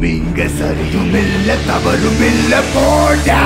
ஒண்ணும் இங்க சரியும் இல்ல தவறும் இல்ல போடா.